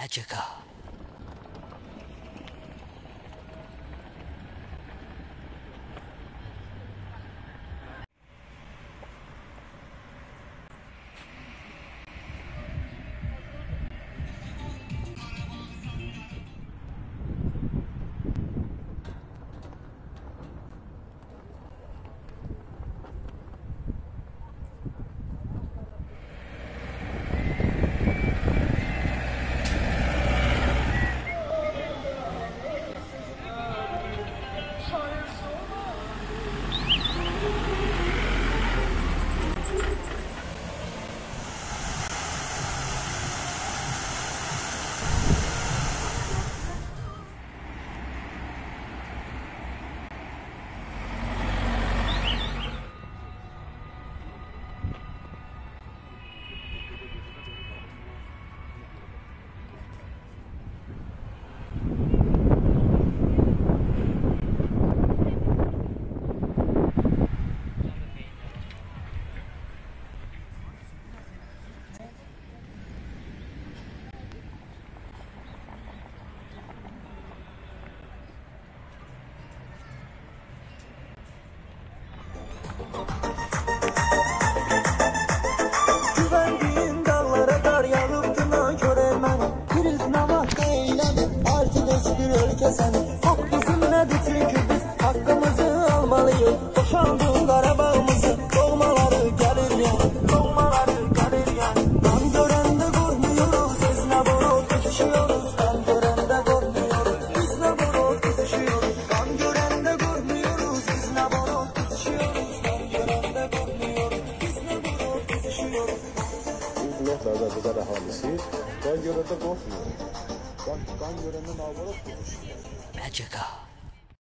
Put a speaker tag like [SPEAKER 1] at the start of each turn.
[SPEAKER 1] magical. Krizna vakti eylem Partide çıkıyor kesen Haklısın ne bitir
[SPEAKER 2] ümumiyyətlə Azərbaycan əhalisi qan görəndə qorxmur. Qan, qan görəndə narahat olur.
[SPEAKER 3] MACAKA